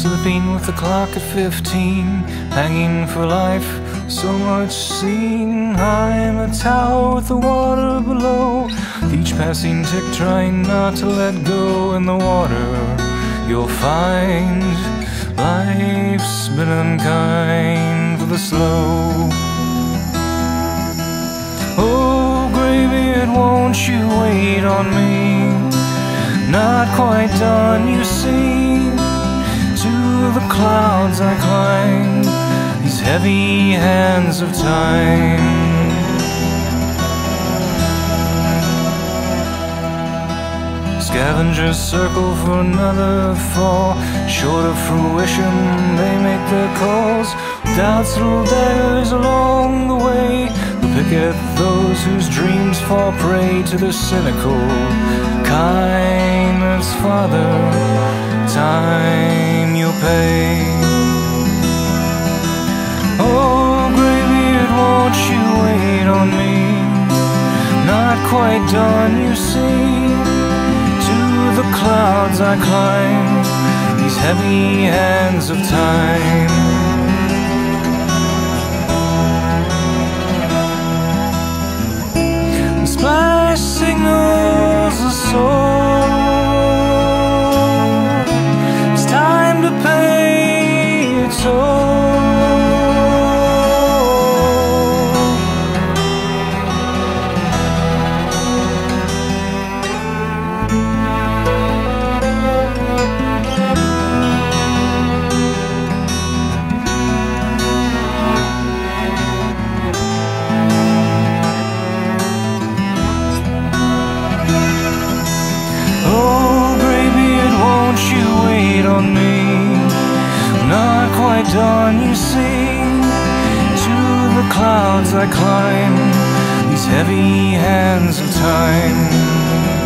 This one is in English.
Sleeping with the clock at 15, hanging for life, so much seen. In a tower with the water below, each passing tick trying not to let go. In the water, you'll find life's been unkind for the slow. Oh, graybeard, won't you wait on me? Not quite done, you see. The clouds I climb, these heavy hands of time. Scavengers circle for another fall. Short of fruition, they make their calls. Doubts little daggers along the way. They pick at those whose dreams fall prey to the cynical kindness, Father. Time you'll pay. Oh, graybeard, won't you wait on me? Not quite done, you see To the clouds I climb, these heavy hands of time. Done, you see. To the clouds I climb, these heavy hands of time.